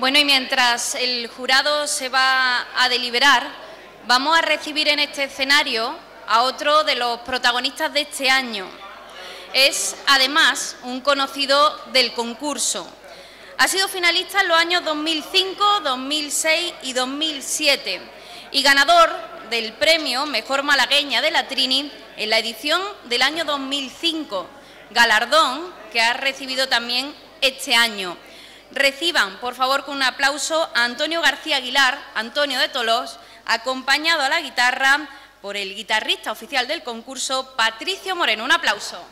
Bueno, y mientras el jurado se va a deliberar, vamos a recibir en este escenario a otro de los protagonistas de este año. Es, además, un conocido del concurso. Ha sido finalista en los años 2005, 2006 y 2007 y ganador del premio Mejor Malagueña de la Trini en la edición del año 2005, galardón que ha recibido también este año. Reciban, por favor, con un aplauso a Antonio García Aguilar, Antonio de Tolós, acompañado a la guitarra por el guitarrista oficial del concurso, Patricio Moreno. Un aplauso.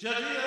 Judge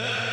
Yeah.